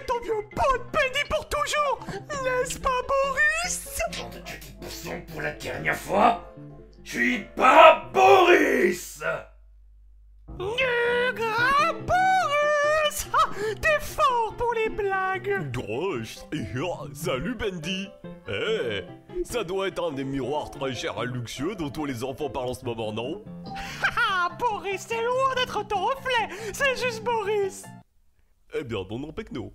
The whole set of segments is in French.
Bonne Penny pour toujours. N'est-ce pas, Boris. De tuer tes poissons pour la dernière fois, je suis pas Boris. Grand Boris. Ah, T'es fort pour les blagues. Grosch, salut Bendy. Eh, ça doit être un des miroirs très chers et luxueux dont tous les enfants parlent en ce moment, non? Ah, Boris, c'est loin d'être ton reflet. C'est juste Boris. Eh bien, non, non, Pecno.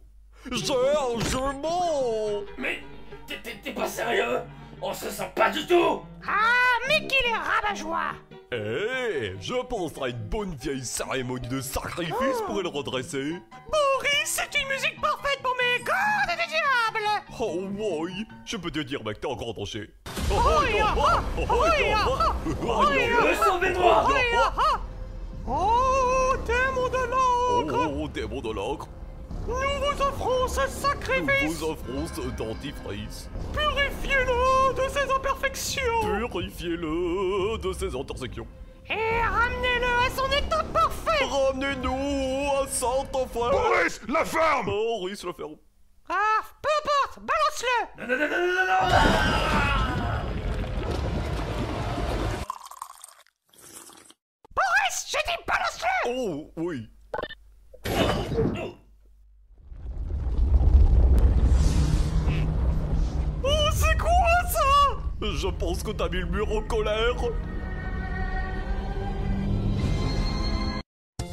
Chargement Mais t'es- pas sérieux? On se sent pas du tout. Ah, mais qu'il est rabat-joie. Eh, je pense à une bonne vieille cérémonie de sacrifice pour le redresser. Boris, c'est une musique parfaite pour mes cordes du diable Oh, oui, je peux te dire, mec, t'es encore. Oh, Oh, ah, oh, ah, oh, Euh, Sauvez-moi oh, ya, ah. Oh, démon de l'encre. Oh, démon de l'encre, Nous vous offrons ce nous sacrifice vous offrons ce dentifrice. Purifiez-le de ses imperfections. Purifiez-le de ses intersections. Et ramenez-le à son état parfait. Ramenez-nous à Saint-Enfer Boris, la ferme. Boris le ferme. Ah, peu importe, balance-le. Non, non, non, non, non, non, non Boris, j'ai dit balance-le. Oh, oui. Je pense que t'as mis le mur en colère.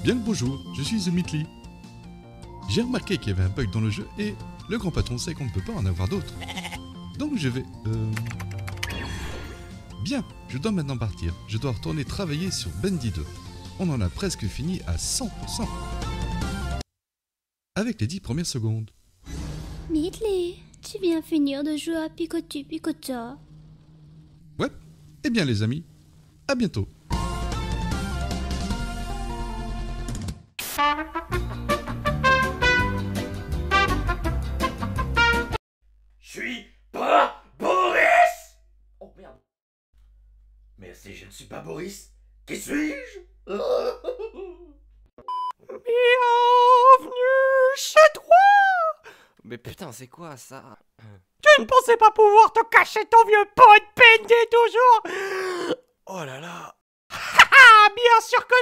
Bien le bonjour, je suis The Mitli. J'ai remarqué qu'il y avait un bug dans le jeu et le grand patron sait qu'on ne peut pas en avoir d'autres. Donc je vais... Euh... Bien, je dois maintenant partir. Je dois retourner travailler sur Bendy 2. On en a presque fini à 100%. Avec les 10 premières secondes. Midley, tu viens finir de jouer à Picotu Picota. Eh bien les amis, à bientôt. Je suis pas Boris! Oh merde. Mais si je ne suis pas Boris, qui suis-je? Bienvenue chez toi! Mais putain, c'est quoi ça? Tu ne pensais pas pouvoir te cacher ton vieux pote Pendy toujours. Oh là là. Ah, bien sûr que